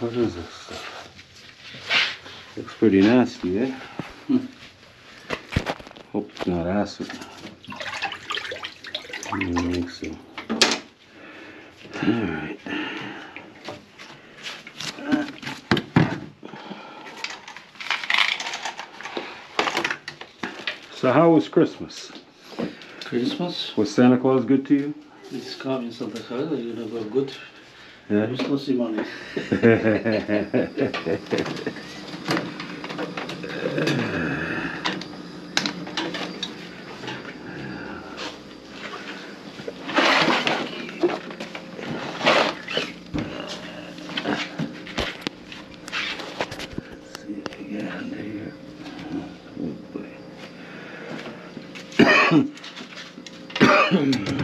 What is this stuff? Looks pretty nasty, eh? Hope it's not acid. I don't think so. Alright. So how was Christmas? Christmas, Was Santa Claus good to you? it's coming Santa Claus, you know, go good. Yeah. Christmas money. see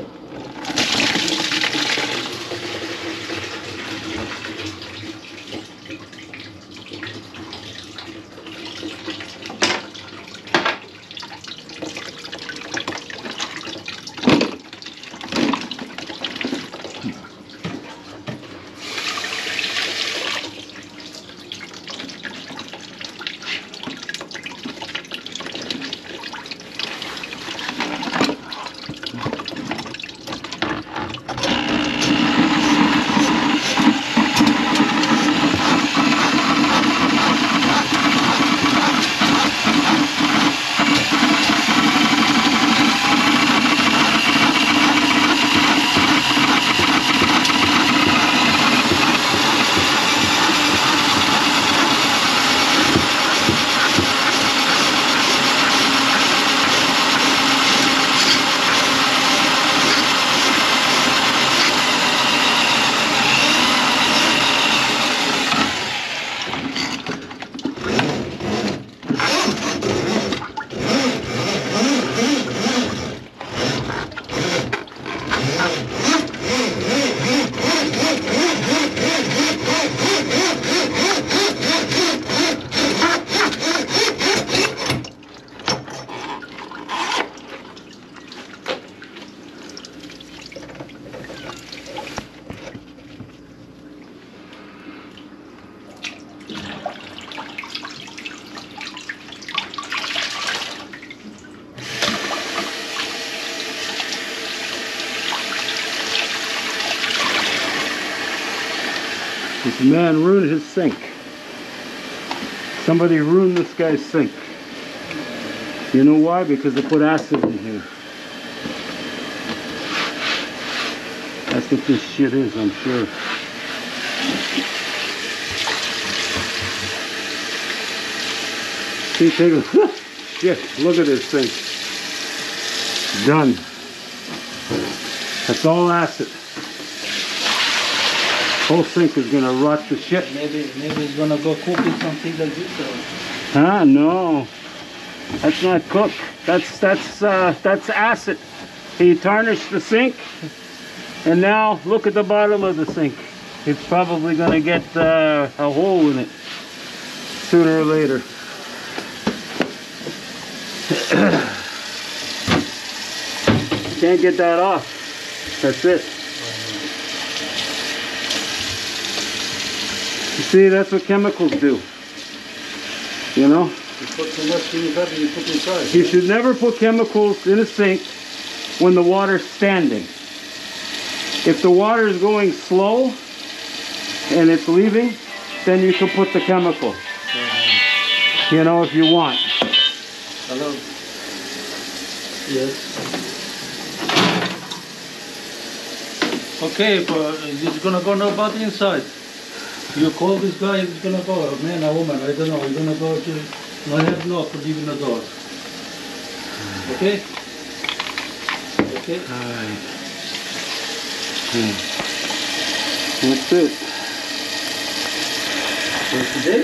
This man ruined his sink. Somebody ruined this guy's sink. You know why? Because they put acid in here. That's what this shit is, I'm sure. See, take a shit. Look at this thing. Done. That's all acid. Whole sink is gonna rot to shit. Maybe, maybe it's gonna go cooking something like this. Or... Huh? No. That's not cooked. That's that's uh, that's acid. He tarnished the sink, and now look at the bottom of the sink. It's probably gonna get uh, a hole in it sooner or later. Can't get that off. That's it. See, that's what chemicals do. You know? You put too much in that you put inside. You should never put chemicals in a sink when the water's standing. If the water is going slow and it's leaving, then you can put the chemical. You know, if you want. Hello. Yes. Okay, but it's gonna go no about inside. You call this guy, he's gonna go, a man or woman, I don't know, he's gonna go to, I have knock for leaving the door. Okay? Okay? Alright. Hmm. That's it. For today?